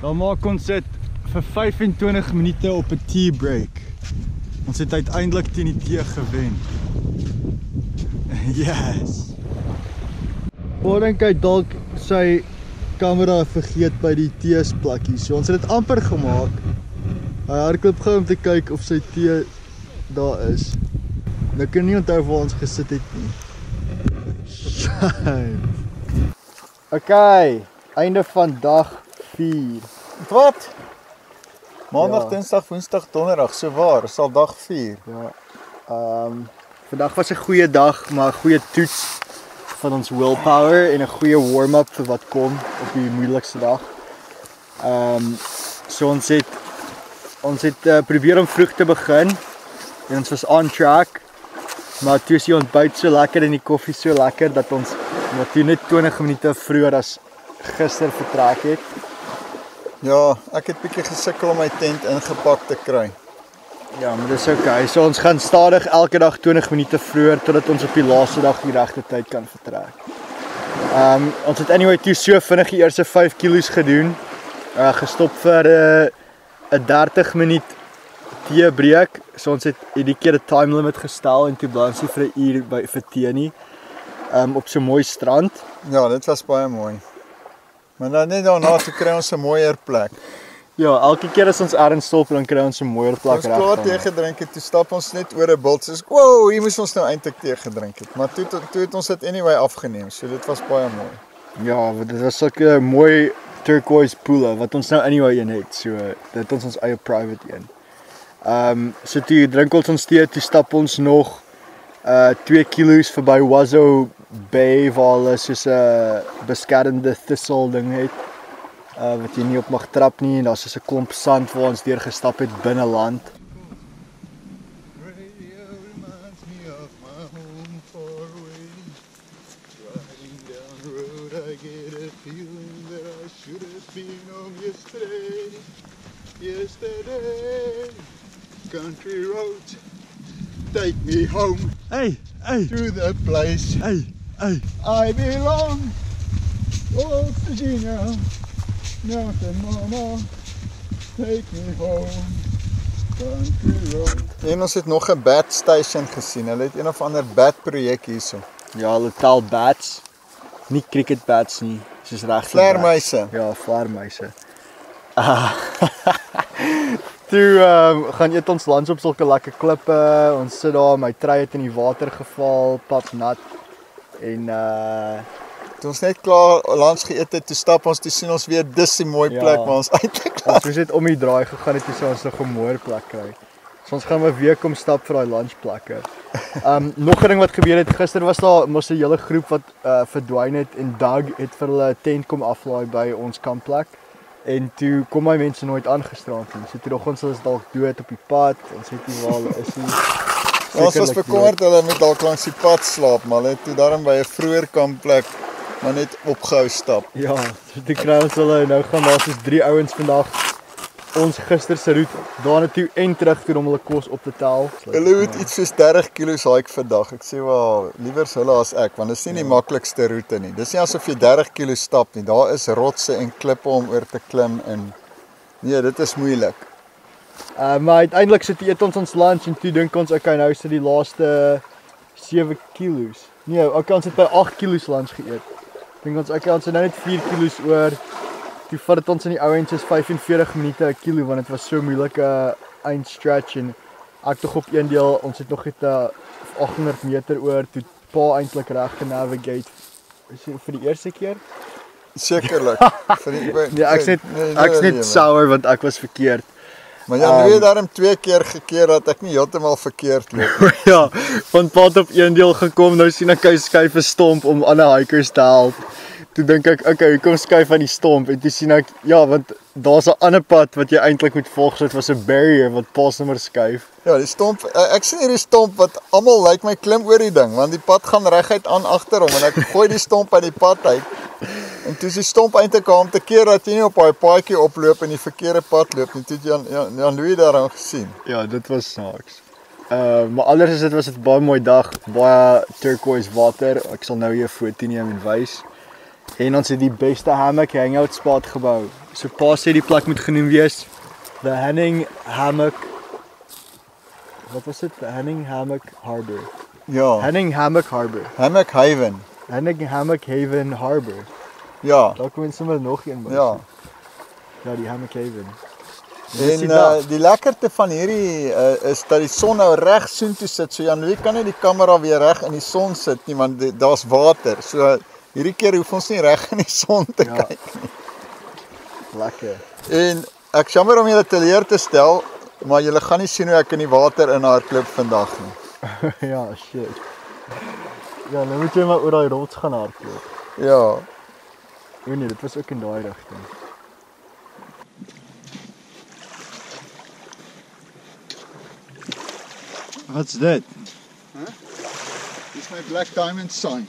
Dan maak ons dit vir 25 minute op 'n tea break. Ons het uiteindelik teen die tee gewen. Yes. Hoe dink hy dalk sy kamera vergeet by die teesplakkie. So ons het dit amper gemaak. Hy hardloop gou om te kyk of sy tee daar is. En ek kan nie onthou waar ons gesit het nie. Shame. Okay, einde van dag 4. Wat? Maandag, Ja. Dinsdag, Woensdag, Donderdag, so waar, is al dag 4. Ja. Ehm um, vandag was 'n goeie dag, maar 'n goeie toets van ons willpower en 'n goeie warm-up vir wat kom op die moeilikste dag. Ehm um, so ons het ons het uh, probeer om vroeg te begin en ons was on track. Maar toe is die ontbyt so lekker en die koffie so lekker dat ons net 20 minute vroeër as gister vertrek het. Ja, ek het bietjie gesukkel om my tent ingepak te kry. Ja, maar dis okay. So ons gaan stadig elke dag 20 minute vroeër totdat ons op die laaste dag die regte tyd kan vertrek. Ehm um, ons het anyway toe so vinnig die eerste 5 kilos gedoen. Uh gestop vir 'n uh, 'n 30 minuut tee breek. So ons het hierdie keer 'n time limit gestel en toe bly ons vir 'n uur by vir tee nie. Ehm um, op so 'n mooi strand. Ja, dit was baie mooi. Maar dan net daarna toe kry ons 'n mooier plek. Ja, elke keer as ons ergens stop, dan kry ons 'n mooier plek Ons klaar tee reg. gedrink het, toe stap ons net oor 'n bult. Soos, "Wow, hier moes ons nou eintlik tee gedrink het." Maar toe toe, het ons dit anyway afgeneem. So dit was baie mooi. Ja, dit was sulke mooi turquoise poele wat ons nou anyway een het. So dit ons ons eie private een. Ehm um, so toe drink ons ons tee, toe stap ons nog uh 2 kilos verby Wazo Hulle soos 'n beskermde thistle ding het. Uh wat jy nie op mag trap nie en daar's so 'n klomp sand waar ons deur gestap het binne land. Yesterday, country roads take me home Hey, hey, to the place hey, hey. I belong. Oh, Virginia, mountain mama, take me home. Country road. En ons het nog 'n bat station gesien. Hulle het een of ander bat projek hierso. Ja, hulle tel bats. Nie cricket bats nie, soos regte Vleermuise. Ja, vleermuise. Ah. Toe um, gaan eet ons lunch op sulke lekker klippe. Ons sit daar, my trei het in die water geval, pap nat. En uh Toe ons net klaar lunch geëet het, toe stap ons, toe sien ons weer dis die mooi Ja. plek waar ons eintlik ons moes net om die draai gegaan het dis ons nog 'n mooier plek kry. So ons gaan 'n week kom stap vir daai lunchplekke. Um nog 'n ding wat gebeur het, gister was daar mos 'n hele groep wat uh verdwyn het en Doug het vir hulle 'n tent kom aflaai by ons kampplek. En toe kom my mense nooit aangestraand nie. So toe dog ons hulle is dalk dood op die pad. Ons weet nie waar hulle is nie. Ons was bekommerd hulle moet dalk langs die pad slaap, maar hulle het toe daarom by 'n vroeër kampplek maar net opgehou stap. Ja, kry ons hulle nou gaan daar soos drie ouens vandag ons gister se roete daarna toe en terug toe om hulle kos op te tel. Hulle moet iets soos 30 kg hike vir dag. Ek sê wel, liewer hulle as ek want dit is nie die maklikste roete nie. Dis nie asof jy 30 kg stap nie. Daar is rotse en klippe om oor te klim en nee, dit is moeilik. Uh maar uiteindelik sit eet ons ons lunch en toe dink ons okay nou is dit die laaste 7 kilos. Nee, okay ons het by 8 kilos lunch geëet. Dink ons okay ons het nou net 4 kilos oor. Toe vat dit ons in die ouens is 45 minute 'n kilo want dit was so moeilike eind stretch en ek tog op een deel ons het nog net 'n 800 meter oor toe pa eintlik reg genavigate vir die eerste keer. Sekerlik. vir die Nee, ek's net nee, nee, ek's net nee, sour want ek was verkeerd. Maar ja, Ehm, um, jy het daarom twee keer gekeer dat ek nie heeltemal verkeerd loop. ja, van pad op een deel gekom, nou sien ek hy skuif 'n stomp om ander hikers te help. Toe dink ek, okay, hoe kom skuif aan die stomp? En toe sien ek, ja, want daar's 'n ander pad wat jy eintlik moet volg, dit was 'n barrier wat pasnommer skuif. Ja, die stomp, eh, ek sien hierdie stomp wat almal lyk my klim oor die ding, want die pad gaan reguit aan agter hom en ek gooi die stomp uit die pad uit. En toe is die stomp om te keer dat jy nie op daai paadjie oploop en die verkeerde pad loop nie. Toe het Jan Jan, Jan Louis daaraan gesien. Ja, dit was snaaks. Uh, maar anders is dit was 'n baie mooi dag, baie turquoise water. Ek sal nou hier 'n foto neem en wys. En ons het die beste hammock hangout spot gebou. So pa sê die plek moet genoem wees The Henning Hammock Wat was dit? The Henning Hammock Harbor. Ja, Henning Hammock Harbor. Hammock Haven. Henning Hammock Haven Harbor. Ja. Daar kom ons sommer nog een by. Ja. Ja, die Haven. Dis En die uh, die lekkerte van hierdie uh, is dat die son nou reg soontoe sit. So Jan, jy kan nie die kamera weer reg in die son sit nie want daar's water. So hierdie keer hoef ons nie reg in die son te Ja. kyk. Lekker. En ek jammer om julle teleur te stel, maar julle gaan nie sien hoe ek in die water in hardloop vandag nie. ja, shit. Ja, nou moet jy maar oor daai rots gaan hardloop. Ja. O nee, dit was ook in daai rigting. Wat's dit? Dis my black diamond sign.